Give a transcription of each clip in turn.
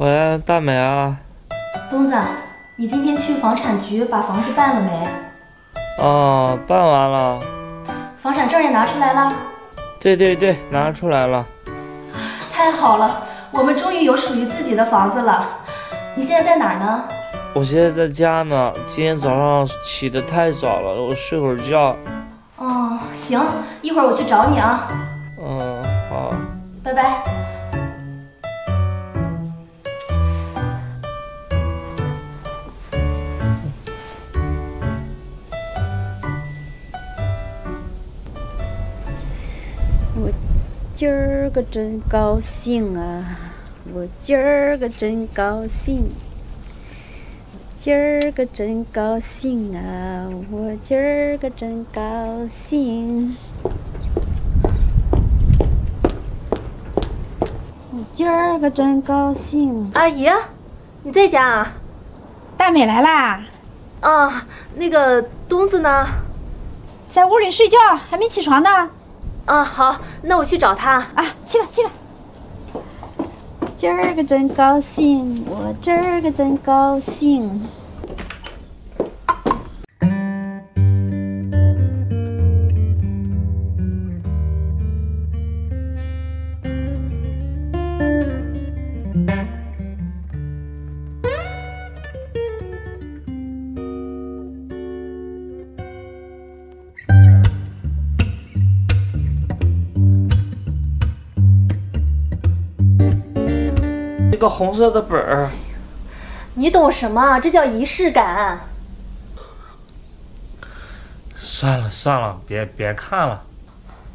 喂，大美啊。东子，你今天去房产局把房子办了没？哦，办完了。房产证也拿出来了？对对对，拿出来了。太好了，我们终于有属于自己的房子了。你现在在哪儿呢？我现在在家呢。今天早上起得太早了，我睡会儿觉。哦，行，一会儿我去找你啊。嗯，好。拜拜。我今儿个真高兴啊！我今儿个真高兴，今儿个真高兴啊！我今儿个真高兴。我今儿个真高兴。阿姨，你在家啊？大美来啦！啊，那个东子呢？在屋里睡觉，还没起床呢。啊，好，那我去找他啊，去吧去吧。今儿个真高兴，我今儿个真高兴。个红色的本儿，你懂什么？这叫仪式感。算了算了，别别看了。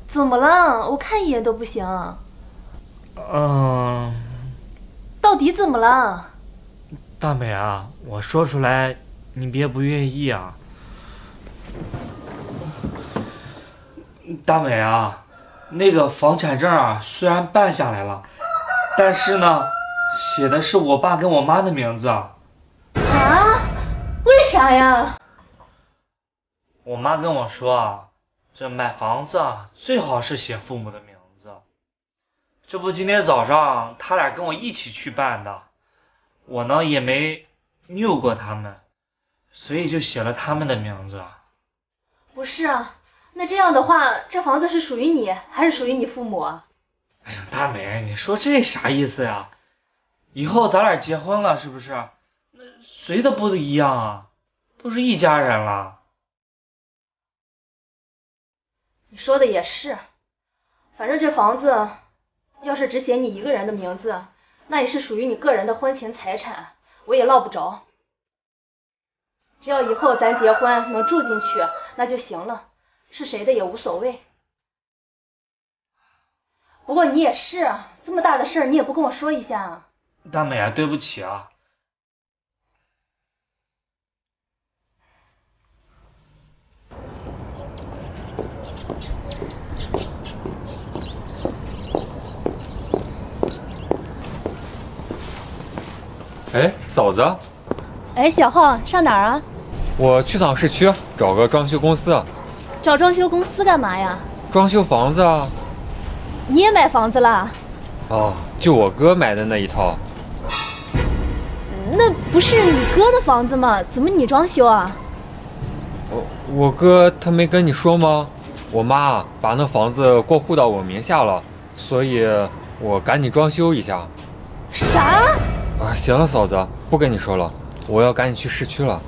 怎么了？我看一眼都不行。嗯。到底怎么了？大美啊，我说出来，你别不愿意啊。大美啊，那个房产证啊，虽然办下来了，但是呢。写的是我爸跟我妈的名字啊？为啥呀？我妈跟我说啊，这买房子啊最好是写父母的名字。这不今天早上他俩跟我一起去办的，我呢也没拗过他们，所以就写了他们的名字。不是啊，那这样的话，这房子是属于你还是属于你父母啊？哎呀，大美，你说这啥意思呀？以后咱俩结婚了，是不是？那谁的不一样啊？都是一家人了。你说的也是，反正这房子要是只写你一个人的名字，那也是属于你个人的婚前财产，我也落不着。只要以后咱结婚能住进去，那就行了，是谁的也无所谓。不过你也是，这么大的事儿你也不跟我说一下啊？大美啊，对不起啊。哎，嫂子。哎，小浩，上哪儿啊？我去趟市区找个装修公司。找装修公司干嘛呀？装修房子啊。你也买房子了？哦，就我哥买的那一套。那不是你哥的房子吗？怎么你装修啊？我我哥他没跟你说吗？我妈把那房子过户到我名下了，所以我赶紧装修一下。啥？啊，行了，嫂子，不跟你说了，我要赶紧去市区了。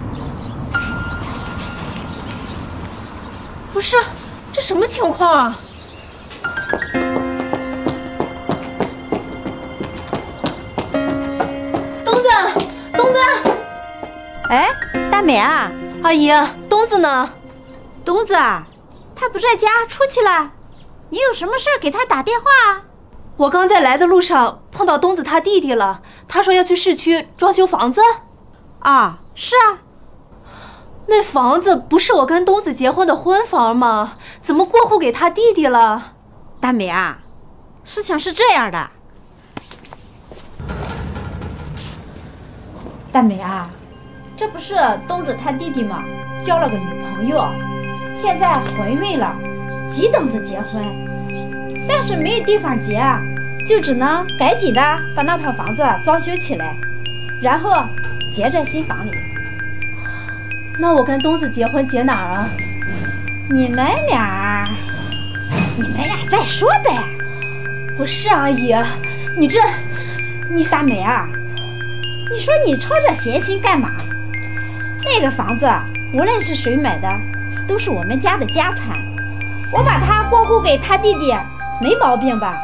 不是，这什么情况啊？哎，大美啊，阿姨，东子呢？东子啊，他不在家，出去了。你有什么事给他打电话啊？我刚在来的路上碰到东子他弟弟了，他说要去市区装修房子。啊，是啊。那房子不是我跟东子结婚的婚房吗？怎么过户给他弟弟了？大美啊，事情是这样的。大美啊。这不是东子他弟弟吗？交了个女朋友，现在怀孕了，急等着结婚，但是没有地方结啊，就只能赶紧的把那套房子装修起来，然后结在新房里。那我跟东子结婚结哪儿啊？你们俩，你们俩再说呗。不是阿姨，你这，你大美啊，你说你操这闲心干嘛？那个房子无论是谁买的，都是我们家的家产，我把它过户给他弟弟，没毛病吧？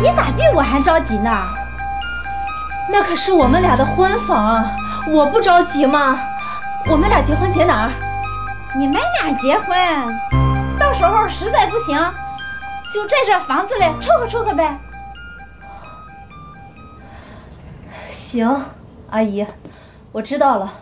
你咋比我还着急呢？那可是我们俩的婚房，我不着急吗？我们俩结婚结哪儿？你们俩结婚，到时候实在不行，就在这房子里凑合凑合呗。行，阿姨，我知道了。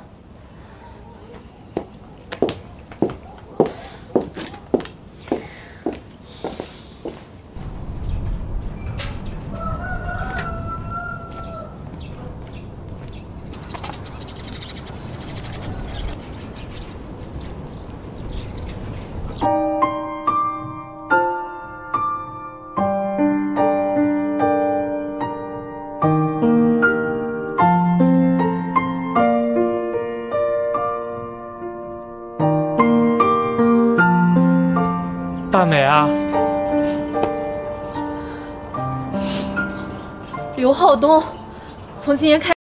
大美啊，刘浩东，从今天开。